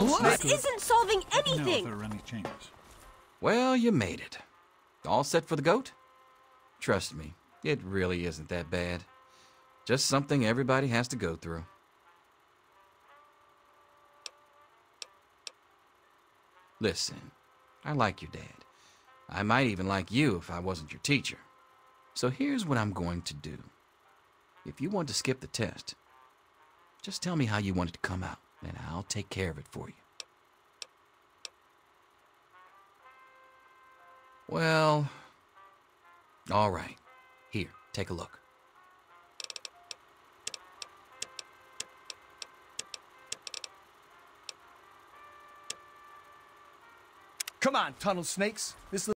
This isn't solving Let me know if anything. there are any changes. Well, you made it. All set for the goat? Trust me, it really isn't that bad. Just something everybody has to go through. Listen, I like your dad. I might even like you if I wasn't your teacher. So here's what I'm going to do. If you want to skip the test, just tell me how you want it to come out, and I'll take care of it for you. Well, all right. Here, take a look. Come on, tunnel snakes. This